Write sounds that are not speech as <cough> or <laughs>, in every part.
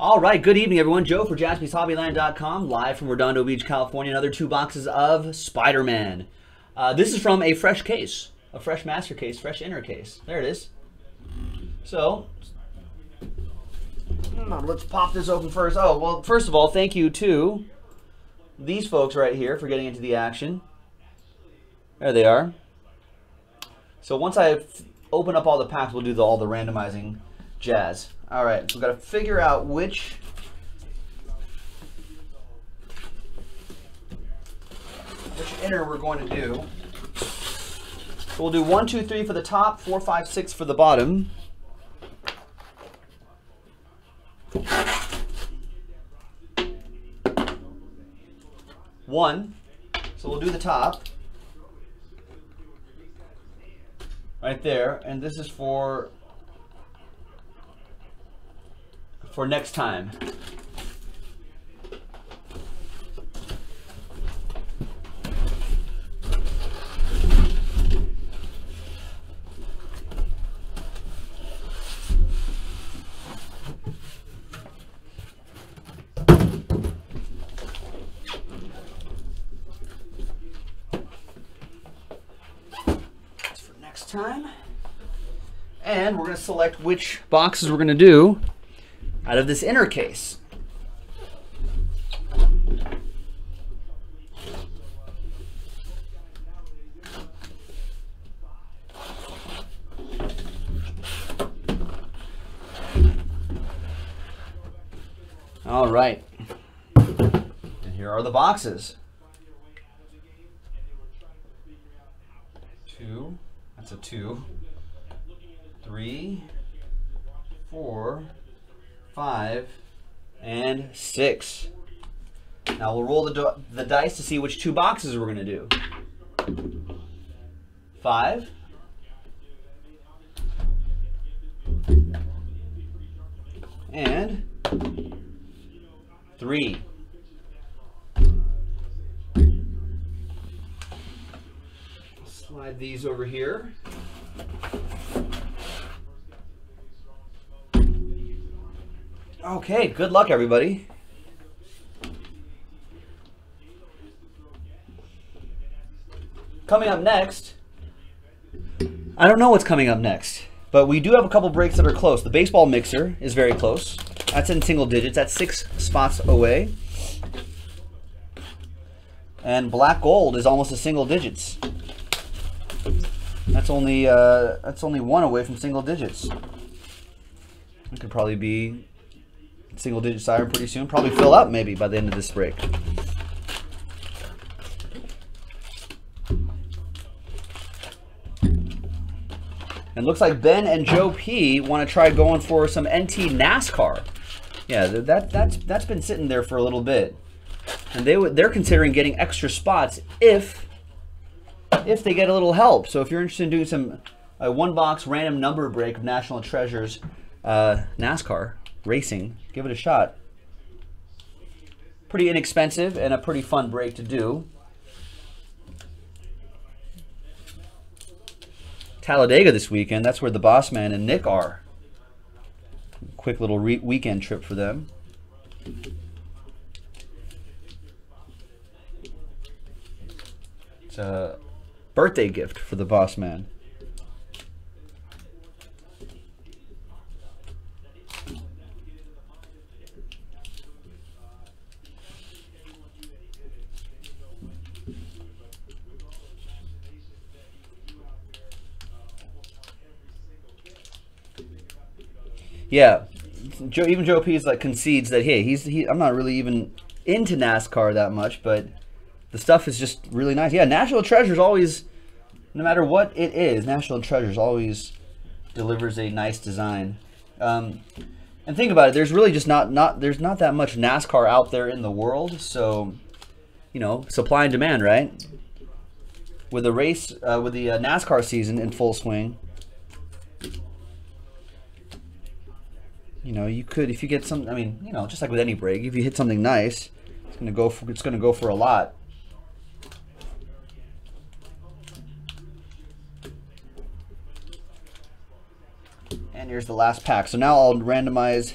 All right, good evening, everyone. Joe for JaspysHobbyland.com, live from Redondo Beach, California. Another two boxes of Spider-Man. Uh, this is from a fresh case, a fresh master case, fresh inner case. There it is. So, hmm, let's pop this open first. Oh, well, first of all, thank you to these folks right here for getting into the action. There they are. So once I open up all the packs, we'll do the, all the randomizing jazz. All right, so we've got to figure out which which inner we're going to do. So we'll do one, two, three for the top, four, five, six for the bottom. One. So we'll do the top. Right there. And this is for for next time. For next time. And we're going to select which boxes we're going to do out of this inner case. All right. And here are the boxes. Two. That's a two. Three. Four five, and six. Now we'll roll the, the dice to see which two boxes we're going to do. Five. And three. Slide these over here. Okay, good luck, everybody. Coming up next, I don't know what's coming up next, but we do have a couple breaks that are close. The baseball mixer is very close. That's in single digits. That's six spots away. And black gold is almost a single digits. That's only uh, that's only one away from single digits. It could probably be single digit siren pretty soon. Probably fill up maybe by the end of this break. And looks like Ben and Joe P want to try going for some NT NASCAR. Yeah, that that's that's been sitting there for a little bit, and they they're considering getting extra spots if if they get a little help. So if you're interested in doing some uh, one box random number break of National Treasures uh, NASCAR, racing, give it a shot. Pretty inexpensive and a pretty fun break to do. Talladega this weekend. That's where the boss man and Nick are. Quick little weekend trip for them. It's a birthday gift for the boss man. Yeah, Joe, even Joe P is like concedes that hey, he's he. I'm not really even into NASCAR that much, but the stuff is just really nice. Yeah, National Treasures always, no matter what it is, National Treasures always delivers a nice design. Um, and think about it, there's really just not not there's not that much NASCAR out there in the world, so you know, supply and demand, right? With the race, uh, with the uh, NASCAR season in full swing, you know, you could if you get some. I mean, you know, just like with any break, if you hit something nice, it's gonna go. For, it's gonna go for a lot. And here's the last pack. So now I'll randomize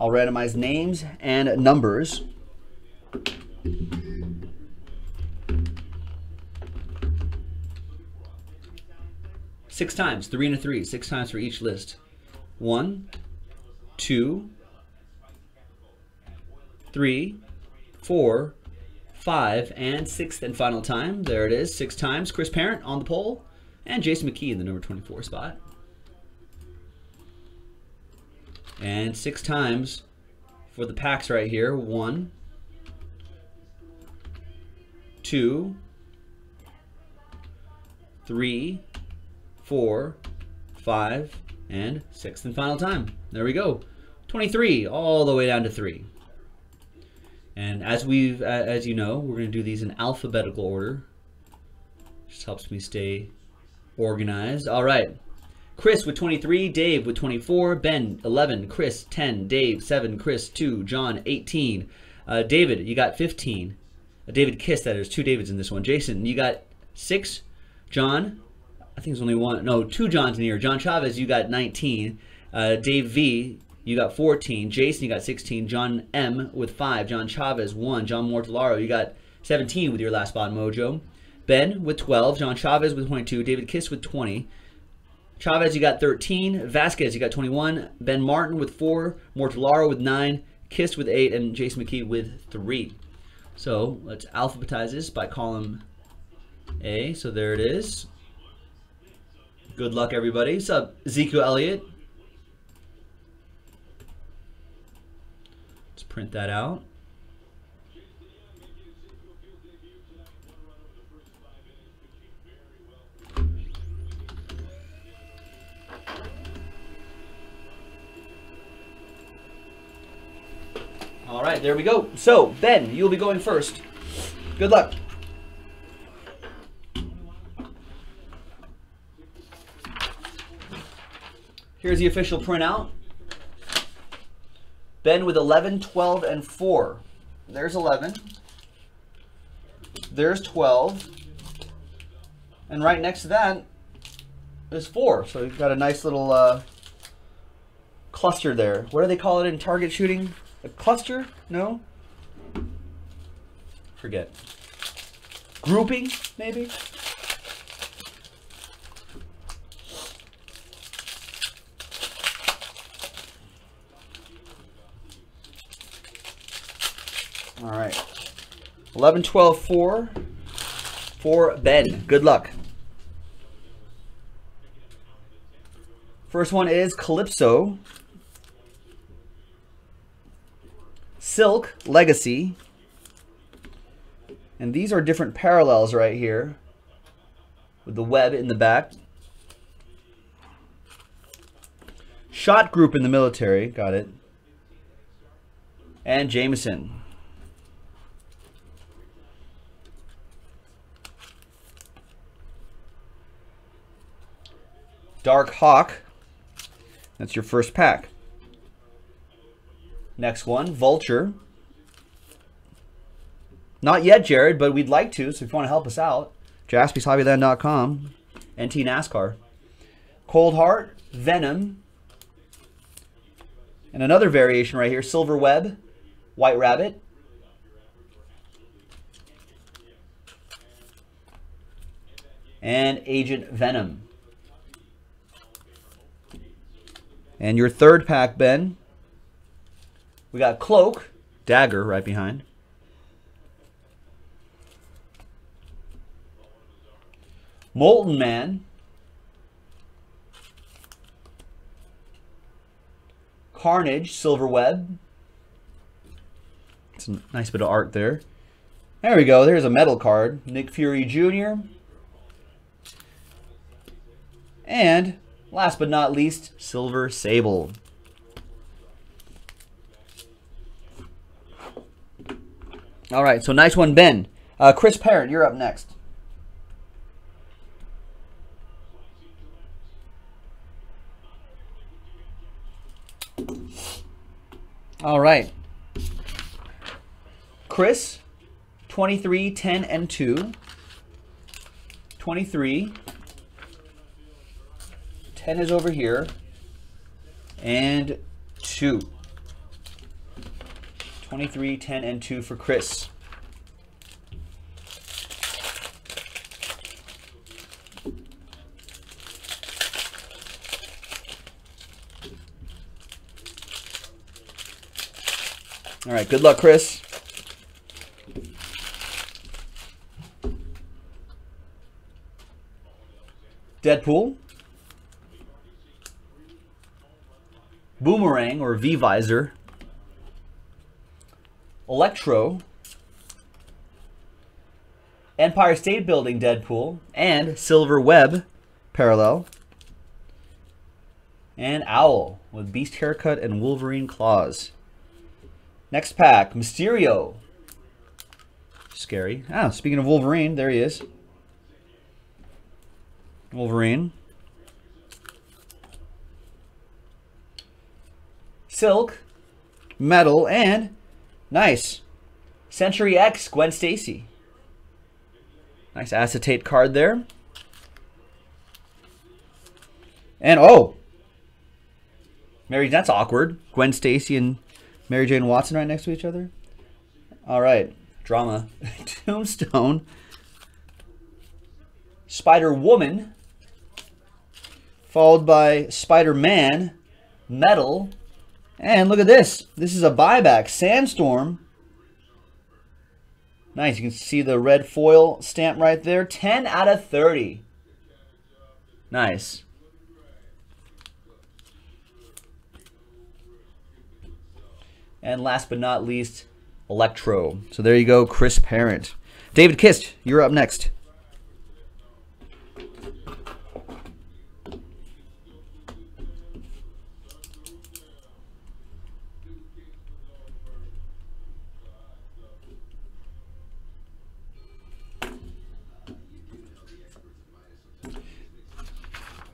I'll randomize names and numbers. Six times, three and a three, six times for each list. One, two, three, four, five, and sixth and final time. There it is, six times. Chris Parent on the pole, and Jason McKee in the number 24 spot. And six times for the packs right here. One, two, three, four, five, and sixth and final time. There we go. 23 all the way down to three. And as we've, as you know, we're going to do these in alphabetical order. Just helps me stay organized. All right. Chris with 23, Dave with 24, Ben 11, Chris 10, Dave 7, Chris 2, John 18. Uh, David, you got 15. Uh, David Kiss, that there's two Davids in this one. Jason, you got 6. John, I think there's only one, no, two Johns in here. John Chavez, you got 19. Uh, Dave V, you got 14. Jason, you got 16. John M with 5. John Chavez, 1. John Mortellaro, you got 17 with your last spot mojo. Ben with 12. John Chavez with 22. David Kiss with 20. Chavez, you got 13. Vasquez, you got 21. Ben Martin with 4. Mortellaro with 9. Kiss with 8. And Jason McKee with 3. So let's alphabetize this by column A. So there it is. Good luck, everybody. What's up, Ezekiel Elliott? Let's print that out. All right, there we go. So, Ben, you'll be going first. Good luck. Here's the official printout. Ben with 11, 12, and 4. There's 11. There's 12. And right next to that is 4. So you've got a nice little uh, cluster there. What do they call it in target shooting? A cluster? No? Forget. Grouping, maybe? All right. 11, 12, 4 for Ben. Good luck. First one is Calypso. Silk Legacy. And these are different parallels right here with the web in the back. Shot group in the military. Got it. And Jameson. Dark Hawk. That's your first pack. Next one, Vulture. Not yet, Jared, but we'd like to, so if you want to help us out, jaspyshobbyland.com, NT NASCAR. Cold Heart, Venom, and another variation right here, Silver Web, White Rabbit. And Agent Venom. And your third pack, Ben, we got Cloak, Dagger right behind. Molten Man. Carnage, Silver Web. It's a nice bit of art there. There we go. There's a metal card. Nick Fury Jr. And last but not least, Silver Sable. All right, so nice one, Ben. Uh, Chris Parent, you're up next. All right. Chris, 23, 10, and 2. 23. 10 is over here. And 2. 23, 10, and 2 for Chris. All right, good luck, Chris. Deadpool. Boomerang or V-Visor. Electro. Empire State Building Deadpool. And Silver Web Parallel. And Owl with Beast Haircut and Wolverine Claws. Next pack, Mysterio. Scary. Ah, speaking of Wolverine, there he is. Wolverine. Silk. Metal. And, nice, Century X, Gwen Stacy. Nice acetate card there. And, oh. Mary, that's awkward. Gwen Stacy and Mary Jane Watson right next to each other. All right. Drama. <laughs> Tombstone. Spider Woman followed by Spider-Man, Metal, and look at this. This is a buyback, Sandstorm. Nice, you can see the red foil stamp right there. 10 out of 30. Nice. And last but not least, Electro. So there you go, Chris Parent. David Kist, you're up next.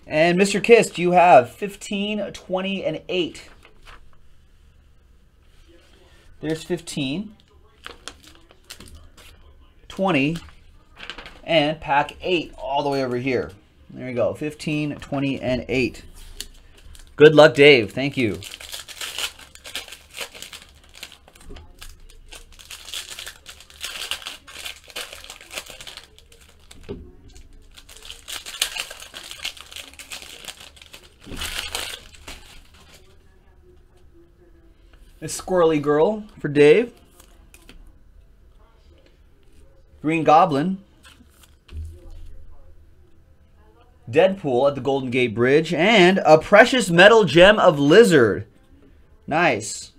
And Mr. Kist, you have 15, 20, and 8. There's 15, 20, and pack 8 all the way over here. There you go, 15, 20, and 8. Good luck, Dave. Thank you. Squirrely girl for Dave. Green Goblin. Deadpool at the Golden Gate Bridge. And a precious metal gem of Lizard. Nice.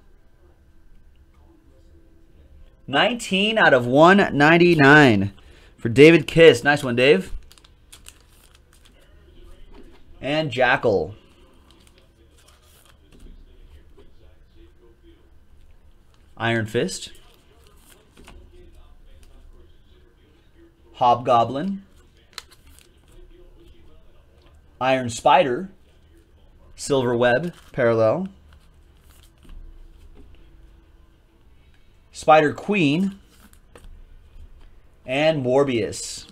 19 out of 199 for David Kiss. Nice one, Dave. And Jackal. Iron Fist. Hobgoblin. Iron Spider. Silver Web, parallel. Spider Queen. And Morbius.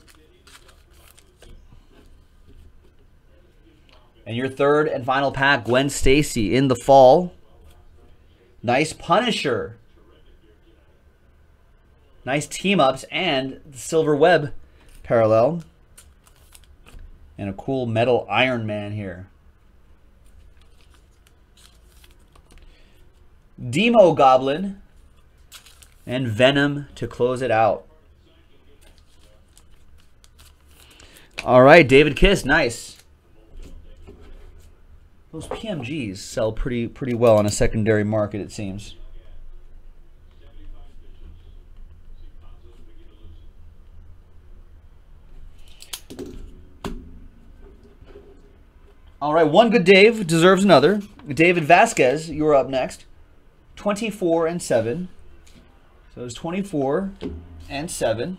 And your third and final pack, Gwen Stacy in the fall. Nice Punisher. Nice team ups and the Silver Web parallel. And a cool metal Iron Man here. Demogoblin and Venom to close it out. All right, David Kiss, nice. Those PMGs sell pretty pretty well on a secondary market, it seems. All right, one good Dave deserves another. David Vasquez, you're up next. 24 and 7. So it's 24 and 7.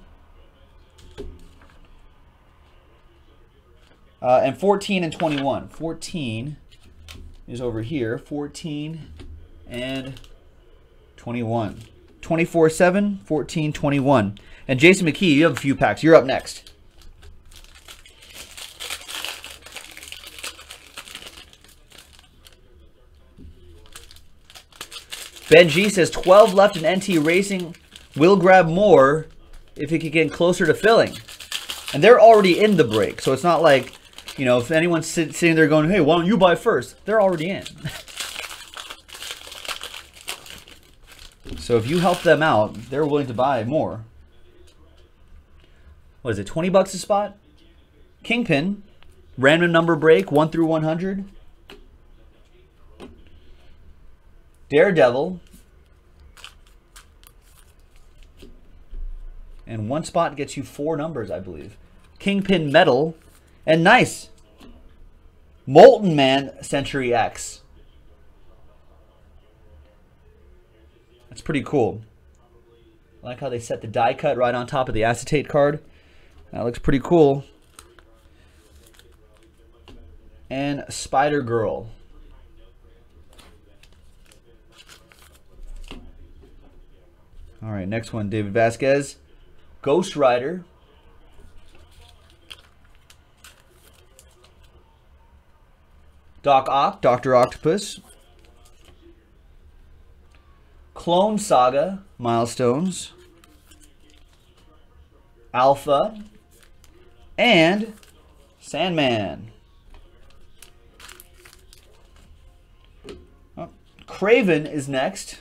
Uh, and 14 and 21. 14 is over here. 14 and 21. 24 7, 14 21. And Jason McKee, you have a few packs. You're up next. Ben G says 12 left in NT Racing. Will grab more if he can get closer to filling. And they're already in the break, so it's not like, you know, if anyone's sit, sitting there going, hey, why don't you buy first? They're already in. <laughs> so if you help them out, they're willing to buy more. What is it, 20 bucks a spot? Kingpin, random number break, 1 through 100. Daredevil. And one spot gets you four numbers, I believe. Kingpin Metal. And nice. Molten Man Century X. That's pretty cool. I like how they set the die cut right on top of the acetate card. That looks pretty cool. And Spider Girl. All right, next one, David Vasquez. Ghost Rider. Doc Ock, Dr. Octopus. Clone Saga, Milestones. Alpha. And Sandman. Oh, Kraven is next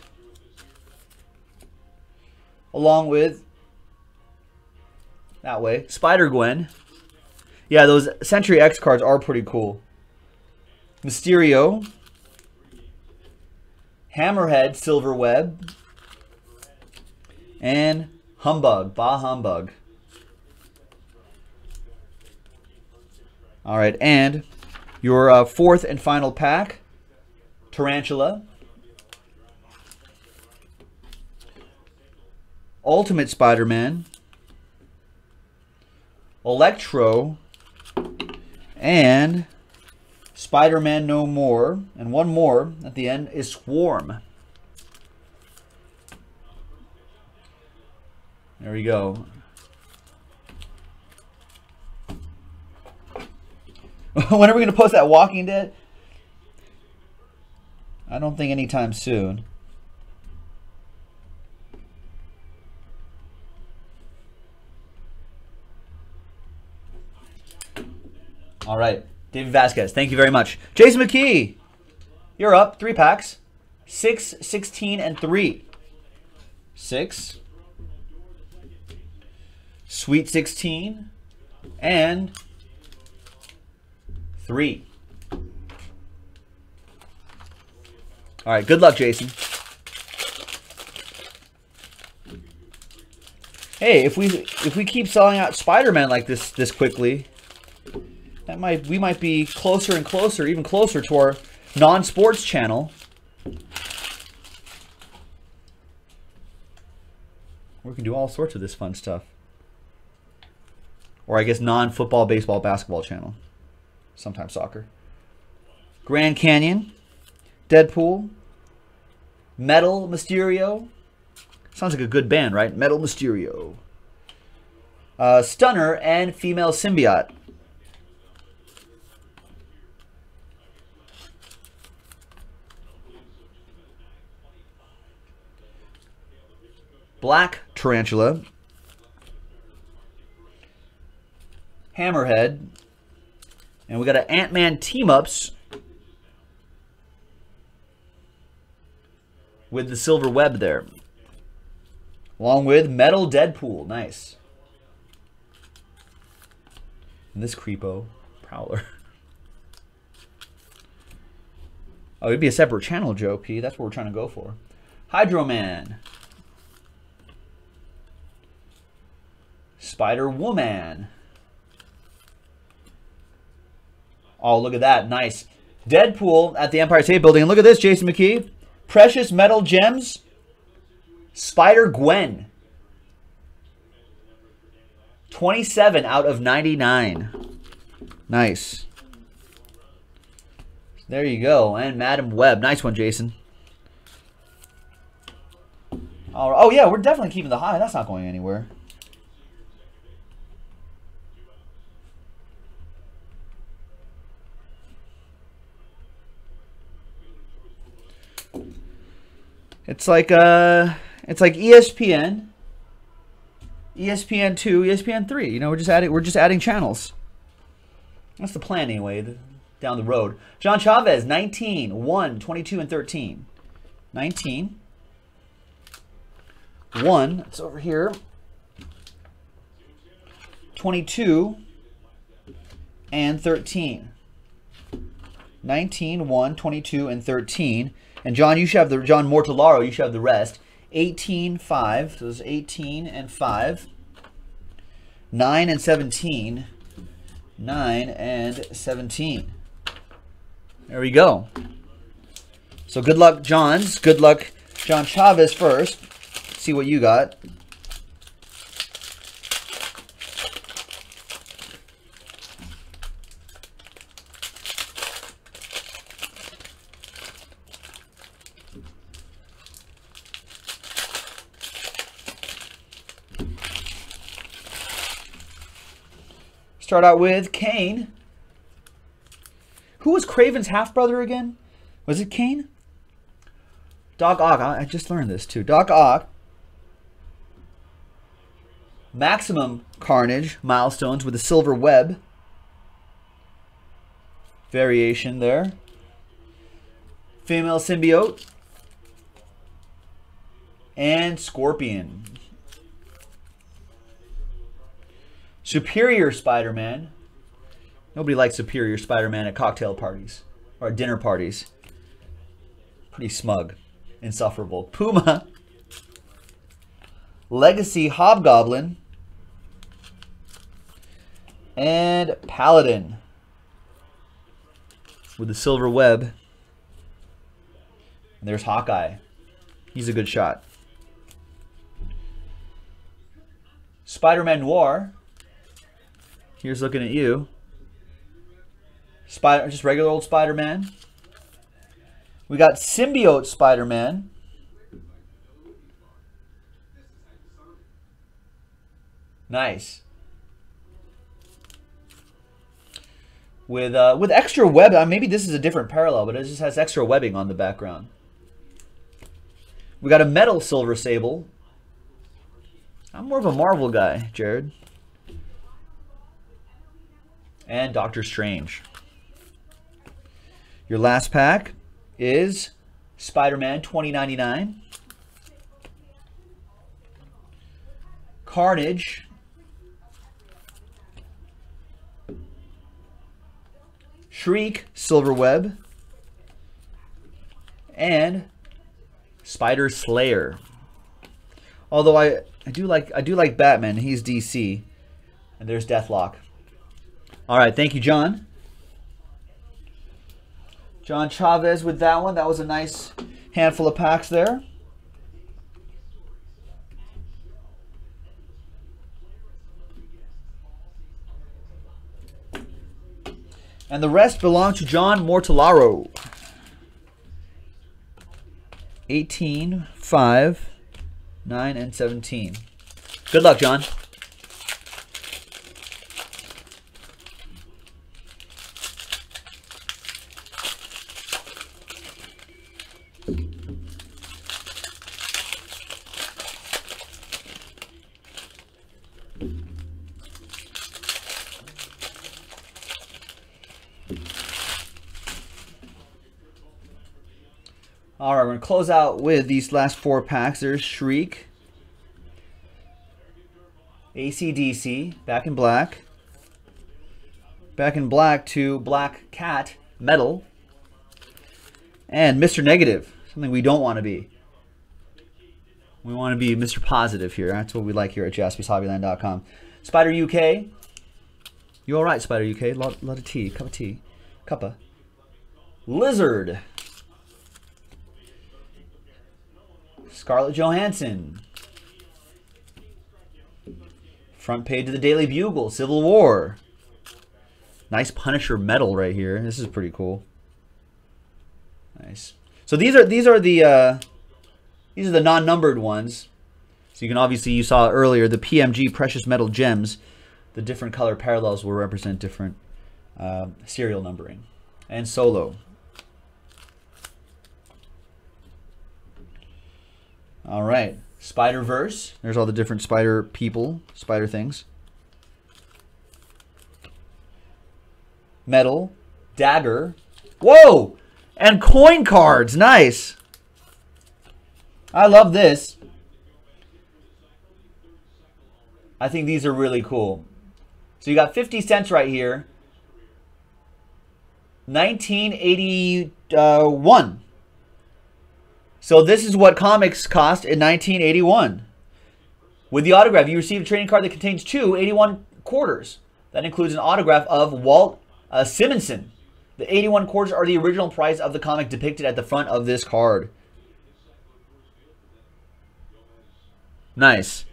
along with that way Spider Gwen. Yeah, those Century X cards are pretty cool. Mysterio, Hammerhead, Silver Web, and Humbug, Bah Humbug. All right, and your uh, fourth and final pack, Tarantula. Ultimate Spider-Man, Electro, and Spider-Man No More. And one more at the end is Swarm. There we go. <laughs> when are we going to post that Walking Dead? I don't think anytime soon. All right. David Vasquez, thank you very much. Jason McKee, you're up. Three packs. 6, 16, and 3. 6. Sweet 16. And 3. All right. Good luck, Jason. Hey, if we if we keep selling out Spider-Man like this this quickly, that might we might be closer and closer, even closer to our non-sports channel. We can do all sorts of this fun stuff. Or I guess non-football, baseball, basketball channel. Sometimes soccer. Grand Canyon. Deadpool. Metal Mysterio. Sounds like a good band, right? Metal Mysterio. Uh, Stunner and Female Symbiote. Black Tarantula, Hammerhead, and we got an Ant-Man team-ups with the silver web there. Along with Metal Deadpool. Nice. And this creepo, Prowler. <laughs> Oh, it'd be a separate channel, Joe P. That's what we're trying to go for. Hydro Man. Spider Woman. Oh, look at that. Nice. Deadpool at the Empire State Building. And look at this, Jason McKee. Precious Metal Gems. Spider Gwen. 27 out of 99. Nice. There you go. And Madam Web. Nice one, Jason. Oh, yeah, we're definitely keeping the high. That's not going anywhere. It's like uh, it's like ESPN, ESPN two, ESPN three. You know, we're just adding we're just adding channels. That's the plan anyway. The, down the road. John Chavez, 19, 1, 22, and 13. 19. 1, it's over here. 22 and 13. 19, 1, 22, and 13. And John, you should have the John Mortellaro, you should have the rest. 18, 5. So it's 18 and 5. 9 and 17. 9 and 17. There we go. So good luck, Johns. Good luck, John Chavez first. See what you got. Start out with Kane. Who was Kraven's half brother again? Was it Kane? Doc Ock. I just learned this too. Doc Ock. Maximum Carnage milestones with a silver web. Variation there. Female symbiote. And Scorpion. Superior Spider-Man. Nobody likes Superior Spider-Man at cocktail parties or at dinner parties. Pretty smug, insufferable. Puma, Legacy Hobgoblin, and Paladin with the silver web. And there's Hawkeye. He's a good shot. Spider-Man Noir. Here's looking at you. Spider, just regular old Spider-Man. We got symbiote Spider-Man. Nice. With uh, with extra web, uh, maybe this is a different parallel, but it just has extra webbing on the background. We got a metal Silver Sable. I'm more of a Marvel guy, Jared. And Doctor Strange. Your last pack is Spider-Man 2099. Carnage. Shriek, Silver Web. And Spider Slayer. Although I, I do like I do like Batman. He's DC. And there's Deathlok. All right, thank you, John. John Chavez with that one. That was a nice handful of packs there. And the rest belong to John Mortellaro. 18, 5, 9, and 17. Good luck, John. Going to close out with these last four packs. There's Shriek, ACDC, back in black, back in black to Black Cat, Metal, and Mr. Negative, something we don't want to be. We want to be Mr. Positive here. That's what we like here at jaspyshobbyland.com. Spider UK. You all right, Spider UK? Lot, lot of tea. Cup of tea. Cuppa. Lizard. Scarlett Johansson. Front page of the Daily Bugle, Civil War. Nice Punisher metal right here. This is pretty cool. Nice. So these are these are the uh, these are the non-numbered ones. So you can obviously you saw earlier the PMG precious metal gems. The different color parallels will represent different uh, serial numbering. And solo. All right. Spider Verse. There's all the different spider people, spider things. Metal. Dagger. Whoa! And coin cards. Nice. I love this. I think these are really cool. So you got 50 cents right here. 1981. Uh, So this is what comics cost in 1981. With the autograph, you receive a trading card that contains two 81 quarters. That includes an autograph of Walt uh, Simonson. The 81 quarters are the original price of the comic depicted at the front of this card. Nice.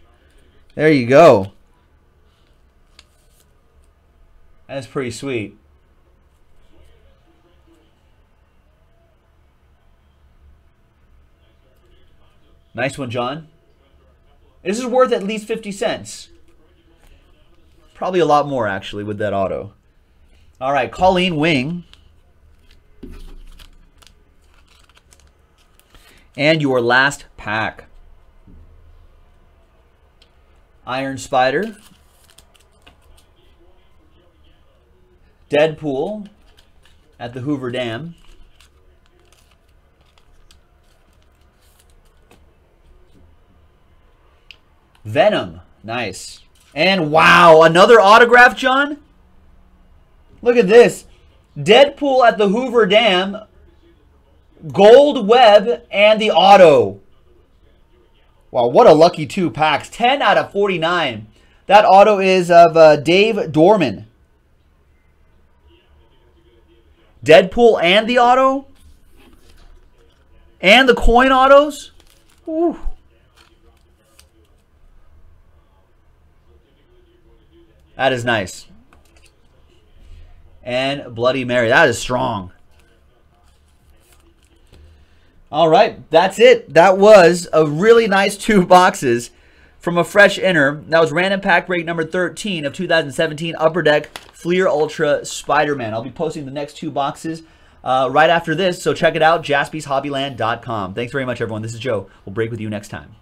There you go. That's pretty sweet. Nice one, John. This is worth at least 50 cents. Probably a lot more, actually, with that auto. All right, Colleen Wing. And your last pack. Iron Spider. Deadpool at the Hoover Dam. Venom. Nice. And wow, another autograph, John? Look at this. Deadpool at the Hoover Dam, Gold Web, and the auto. Wow, what a lucky two packs. 10 out of 49. That auto is of uh, Dave Dorman. Deadpool and the auto? And the coin autos? Ooh. That is nice. And Bloody Mary. That is strong. All right, that's it. That was a really nice two <laughs> boxes from a fresh inner. That was random pack break number 13 of 2017 Upper Deck Fleer Ultra Spider-Man. I'll be posting the next two boxes uh, right after this, so check it out, jaspyshobbyland.com. Thanks very much, everyone. This is Joe. We'll break with you next time.